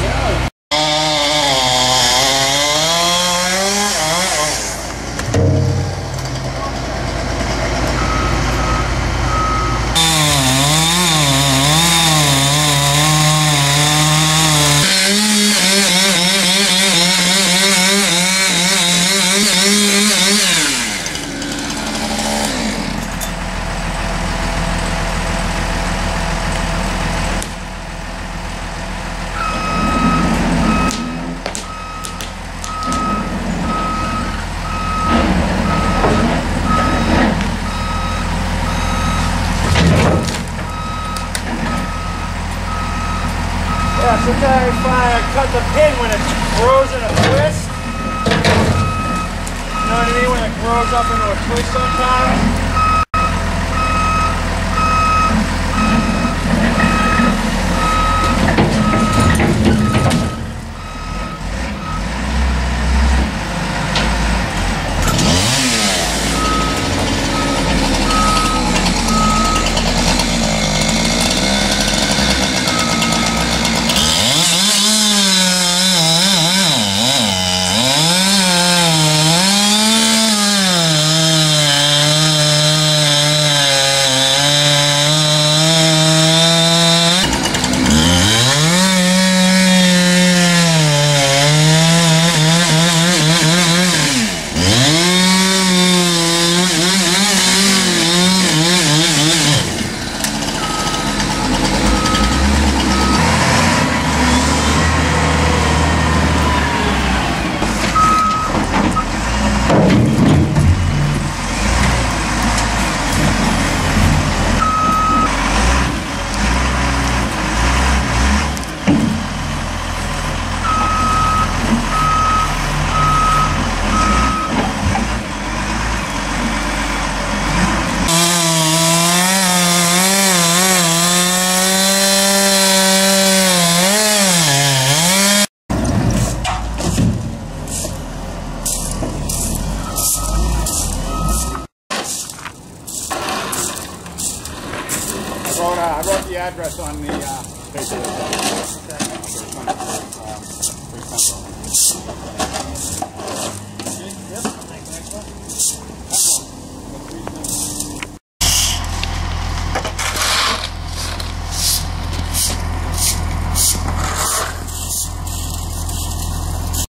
Yeah. Cut the pin when it grows in a twist. You know what I mean? When it grows up into a twist sometimes. address on the uh, paper.